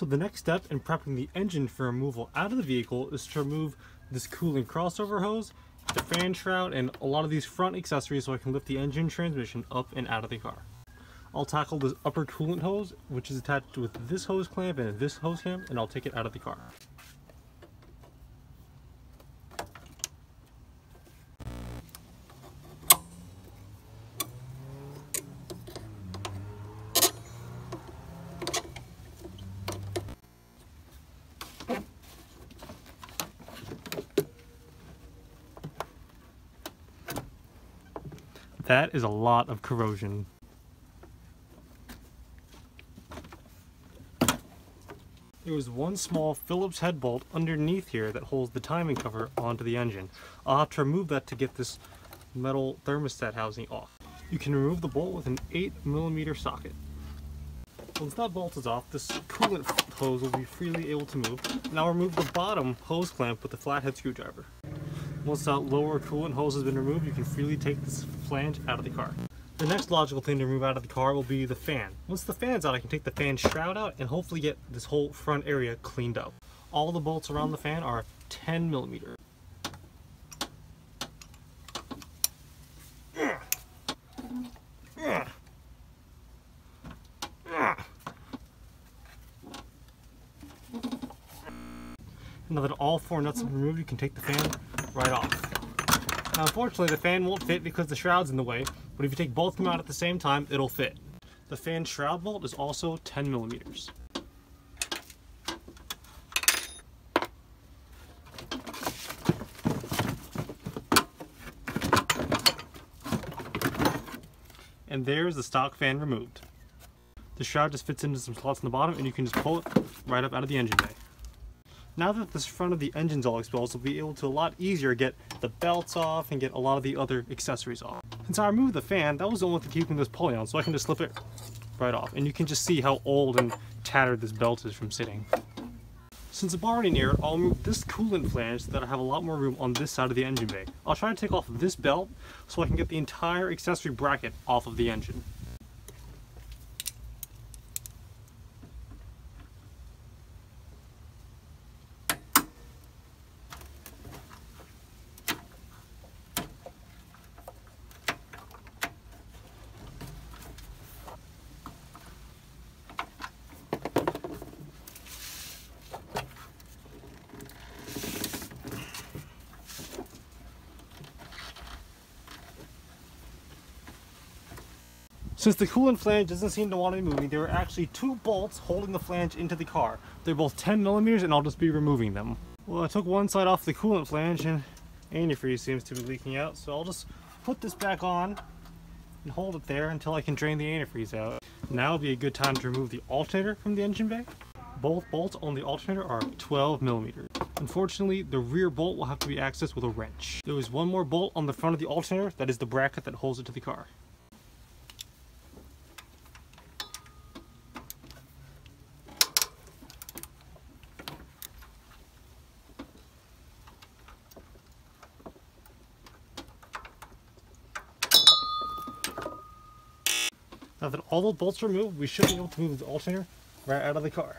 So the next step in prepping the engine for removal out of the vehicle is to remove this cooling crossover hose, the fan shroud, and a lot of these front accessories so I can lift the engine transmission up and out of the car. I'll tackle this upper coolant hose, which is attached with this hose clamp and this hose clamp, and I'll take it out of the car. That is a lot of corrosion. There was one small Phillips head bolt underneath here that holds the timing cover onto the engine. I'll have to remove that to get this metal thermostat housing off. You can remove the bolt with an 8mm socket. Once that bolt is off, this coolant hose will be freely able to move. Now remove the bottom hose clamp with a flathead screwdriver. Once that lower coolant hose has been removed, you can freely take this flange out of the car. The next logical thing to remove out of the car will be the fan. Once the fan's out, I can take the fan shroud out and hopefully get this whole front area cleaned up. All the bolts around the fan are 10 millimeter. Now that all four nuts have been removed, you can take the fan right off. Now unfortunately the fan won't fit because the shroud's in the way, but if you take both of them out at the same time, it'll fit. The fan shroud bolt is also 10 millimeters. And there's the stock fan removed. The shroud just fits into some slots in the bottom and you can just pull it right up out of the engine bay. Now that this front of the engine's all exposed, we'll be able to a lot easier get the belts off and get a lot of the other accessories off. Since I removed the fan, that was the only thing keeping this pulley on, so I can just slip it right off. And you can just see how old and tattered this belt is from sitting. Since I'm already near it, I'll move this coolant flange so that I have a lot more room on this side of the engine bay. I'll try to take off this belt so I can get the entire accessory bracket off of the engine. Since the coolant flange doesn't seem to want to be moving, there are actually two bolts holding the flange into the car. They're both 10 millimeters and I'll just be removing them. Well, I took one side off the coolant flange and antifreeze seems to be leaking out, so I'll just put this back on and hold it there until I can drain the antifreeze out. Now would be a good time to remove the alternator from the engine bay. Both bolts on the alternator are 12 millimeters. Unfortunately, the rear bolt will have to be accessed with a wrench. There is one more bolt on the front of the alternator, that is the bracket that holds it to the car. Now that all the bolts are removed, we should be able to move the alternator right out of the car.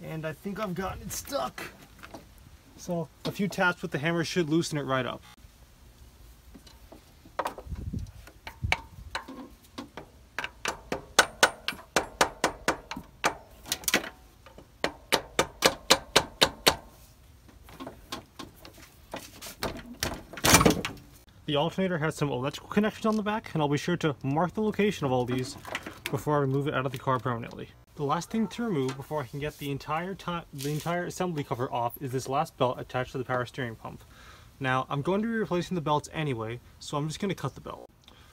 And I think I've gotten it stuck. So a few taps with the hammer should loosen it right up. The alternator has some electrical connections on the back, and I'll be sure to mark the location of all these before I remove it out of the car permanently. The last thing to remove before I can get the entire the entire assembly cover off is this last belt attached to the power steering pump. Now, I'm going to be replacing the belts anyway, so I'm just going to cut the belt.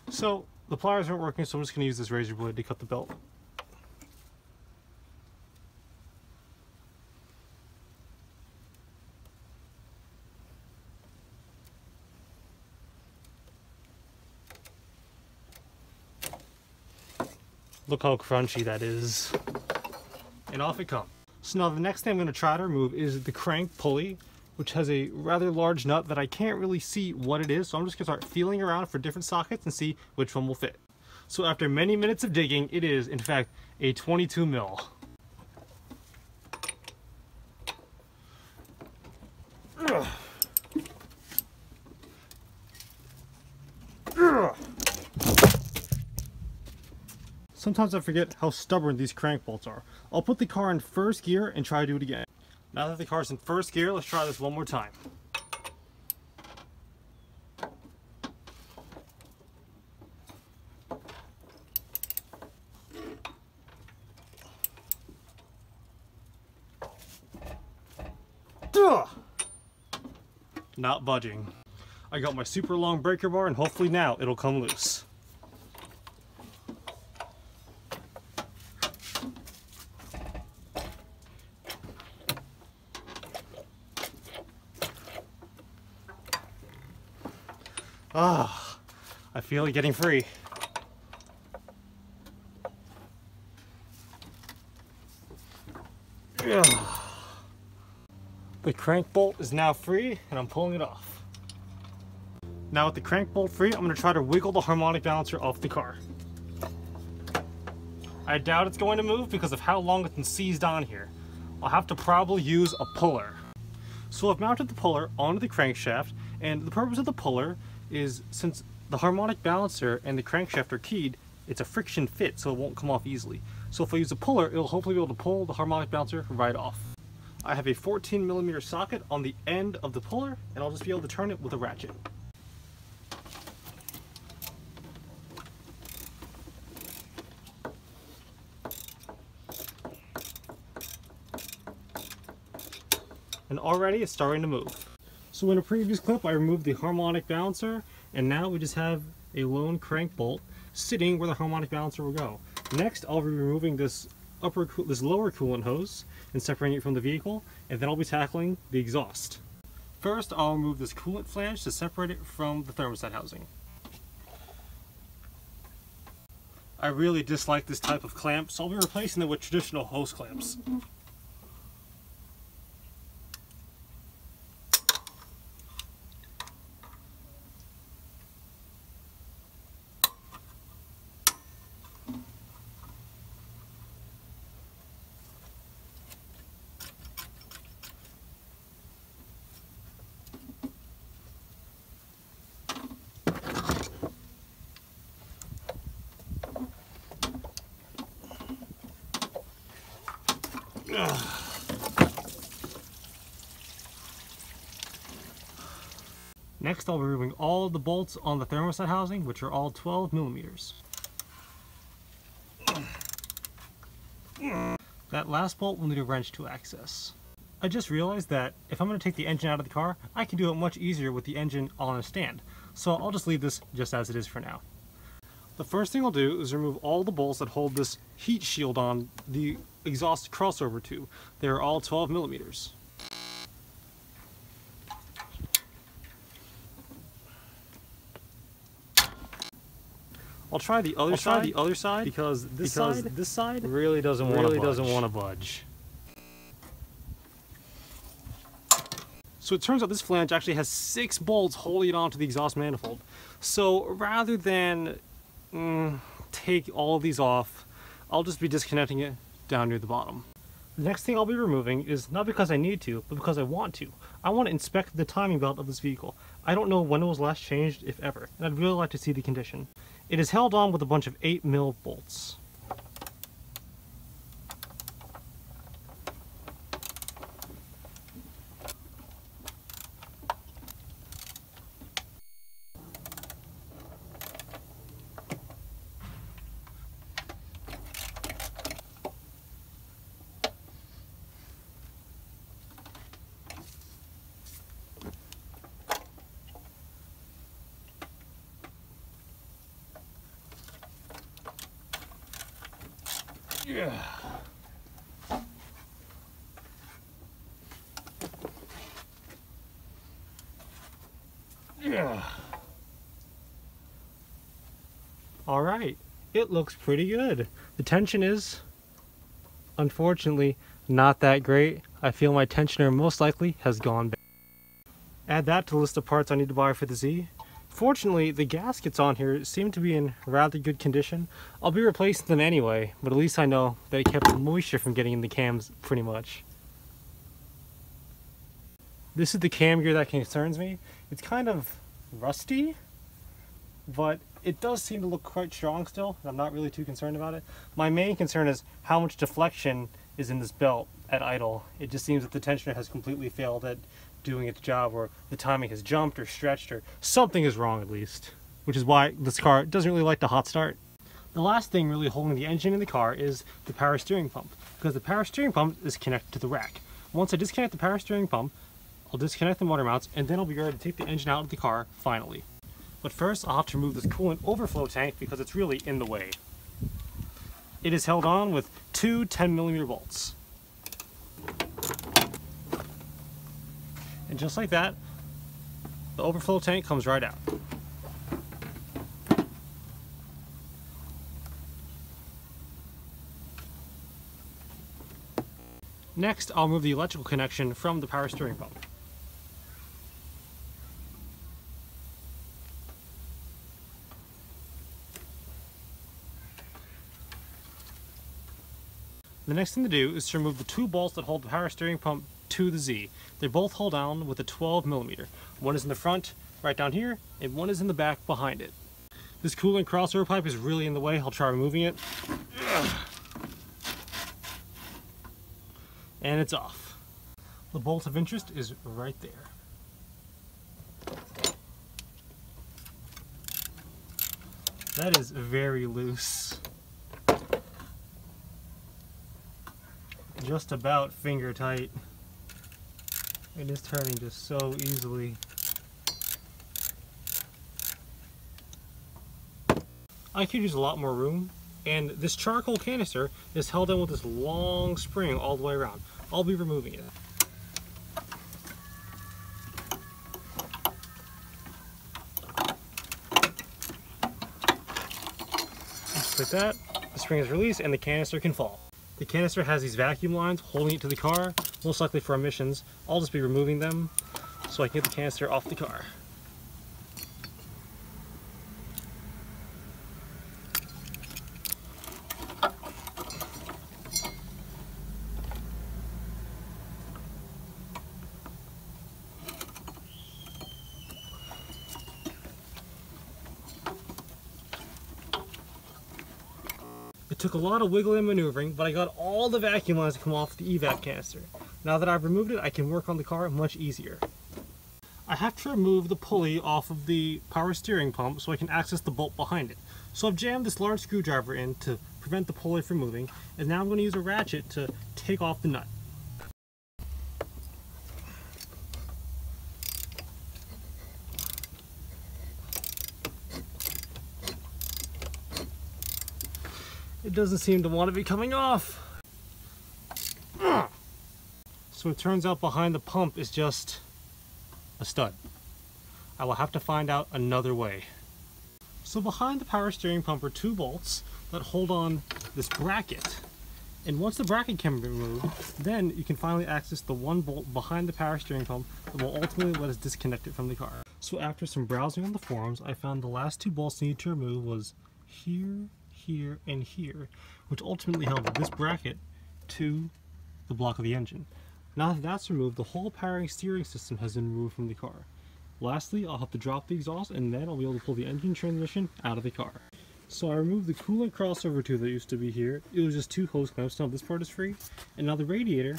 So, the pliers aren't working, so I'm just going to use this razor blade to cut the belt. Look how crunchy that is. And off it comes. So now the next thing I'm going to try to remove is the crank pulley, which has a rather large nut that I can't really see what it is. So I'm just going to start feeling around for different sockets and see which one will fit. So after many minutes of digging, it is, in fact, a 22 mil. Sometimes I forget how stubborn these crank bolts are. I'll put the car in first gear and try to do it again. Now that the car's in first gear, let's try this one more time. Duh! Not budging. I got my super long breaker bar and hopefully now it'll come loose. Ah, I feel like getting free. The crank bolt is now free and I'm pulling it off. Now with the crank bolt free, I'm going to try to wiggle the harmonic balancer off the car. I doubt it's going to move because of how long it's been seized on here. I'll have to probably use a puller. So I've mounted the puller onto the crankshaft and the purpose of the puller is since the harmonic balancer and the crankshaft are keyed, it's a friction fit so it won't come off easily. So if I use a puller, it'll hopefully be able to pull the harmonic balancer right off. I have a 14 millimeter socket on the end of the puller and I'll just be able to turn it with a ratchet. And already it's starting to move. So in a previous clip I removed the harmonic balancer and now we just have a lone crank bolt sitting where the harmonic balancer will go. Next I'll be removing this upper this lower coolant hose and separating it from the vehicle and then I'll be tackling the exhaust. First I'll remove this coolant flange to separate it from the thermostat housing. I really dislike this type of clamp so I'll be replacing it with traditional hose clamps. Next I'll be removing all the bolts on the thermostat housing, which are all 12 millimeters. That last bolt will need a wrench to access. I just realized that if I'm going to take the engine out of the car, I can do it much easier with the engine on a stand. So I'll just leave this just as it is for now. The first thing I'll do is remove all the bolts that hold this heat shield on the exhaust crossover tube. They are all 12 millimeters. I'll try the other I'll side. try the other side because this because side this side really doesn't want really to doesn't want to budge. So it turns out this flange actually has six bolts holding it onto the exhaust manifold. So rather than mm, take all of these off, I'll just be disconnecting it down near the bottom. The next thing I'll be removing is not because I need to, but because I want to. I want to inspect the timing belt of this vehicle. I don't know when it was last changed, if ever, and I'd really like to see the condition. It is held on with a bunch of 8 mil bolts. Yeah. Yeah. All right, it looks pretty good. The tension is, unfortunately, not that great. I feel my tensioner most likely has gone bad. Add that to the list of parts I need to buy for the Z. Fortunately, the gaskets on here seem to be in rather good condition. I'll be replacing them anyway, but at least I know that it kept moisture from getting in the cams pretty much. This is the cam gear that concerns me. It's kind of rusty, but it does seem to look quite strong still. I'm not really too concerned about it. My main concern is how much deflection is in this belt at idle. It just seems that the tensioner has completely failed at doing its job or the timing has jumped or stretched or something is wrong at least. Which is why this car doesn't really like the hot start. The last thing really holding the engine in the car is the power steering pump because the power steering pump is connected to the rack. Once I disconnect the power steering pump, I'll disconnect the motor mounts and then I'll be ready to take the engine out of the car finally. But first I'll have to remove this coolant overflow tank because it's really in the way. It is held on with two 10 millimeter bolts. And just like that, the overflow tank comes right out. Next, I'll move the electrical connection from the power steering pump. The next thing to do is to remove the two bolts that hold the power steering pump to the Z. They're both hold down with a 12 millimeter. One is in the front, right down here, and one is in the back behind it. This coolant crossover pipe is really in the way. I'll try removing it. And it's off. The bolt of interest is right there. That is very loose. Just about finger tight. It is turning just so easily. I could use a lot more room and this charcoal canister is held in with this long spring all the way around. I'll be removing it. Just like that, the spring is released and the canister can fall. The canister has these vacuum lines holding it to the car, most likely for emissions. I'll just be removing them so I can get the canister off the car. Took a lot of wiggling and maneuvering, but I got all the vacuum lines to come off the evap canister. Now that I've removed it, I can work on the car much easier. I have to remove the pulley off of the power steering pump so I can access the bolt behind it. So I've jammed this large screwdriver in to prevent the pulley from moving, and now I'm going to use a ratchet to take off the nut. It doesn't seem to want to be coming off. So it turns out behind the pump is just a stud. I will have to find out another way. So behind the power steering pump are two bolts that hold on this bracket. And once the bracket can be removed, then you can finally access the one bolt behind the power steering pump that will ultimately let us disconnect it from the car. So after some browsing on the forums, I found the last two bolts needed to remove was here here, and here, which ultimately held this bracket to the block of the engine. Now that that's removed, the whole powering steering system has been removed from the car. Lastly, I'll have to drop the exhaust and then I'll be able to pull the engine transmission out of the car. So I removed the coolant crossover tube that used to be here. It was just two hose clamps, now this part is free. And now the radiator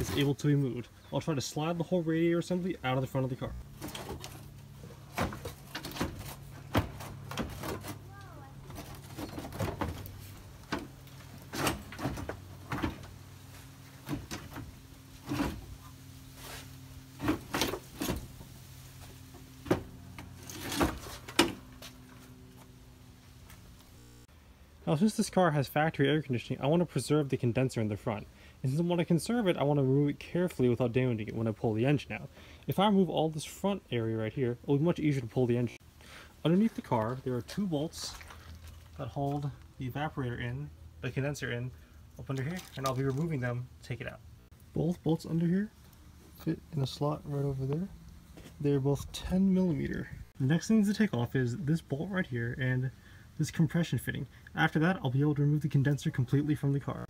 is able to be moved. I'll try to slide the whole radiator assembly out of the front of the car. Now since this car has factory air conditioning, I want to preserve the condenser in the front. And since I want to conserve it, I want to remove it carefully without damaging it when I pull the engine out. If I remove all this front area right here, it'll be much easier to pull the engine. Underneath the car, there are two bolts that hold the evaporator in, the condenser in, up under here, and I'll be removing them to take it out. Both bolts under here fit in a slot right over there. They're both 10 millimeter. The next thing to take off is this bolt right here and this compression fitting. After that, I'll be able to remove the condenser completely from the car.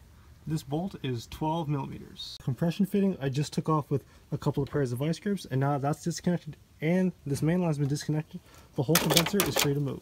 This bolt is 12 millimeters. Compression fitting I just took off with a couple of pairs of vice grips and now that's disconnected and this main line has been disconnected. The whole condenser is free to move.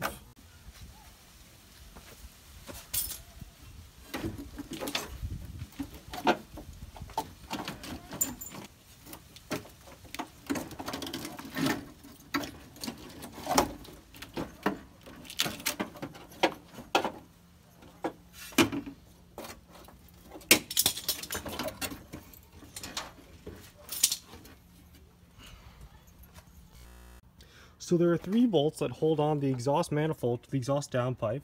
So there are three bolts that hold on the exhaust manifold to the exhaust downpipe.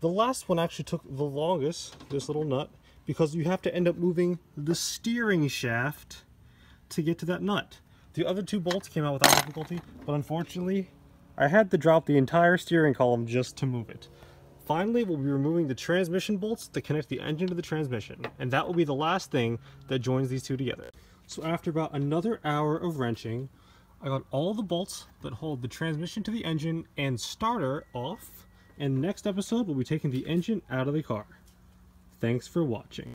The last one actually took the longest, this little nut, because you have to end up moving the steering shaft to get to that nut. The other two bolts came out without difficulty, but unfortunately, I had to drop the entire steering column just to move it. Finally, we'll be removing the transmission bolts to connect the engine to the transmission, and that will be the last thing that joins these two together. So after about another hour of wrenching, I got all the bolts that hold the transmission to the engine and starter off, and next episode we'll be taking the engine out of the car. Thanks for watching.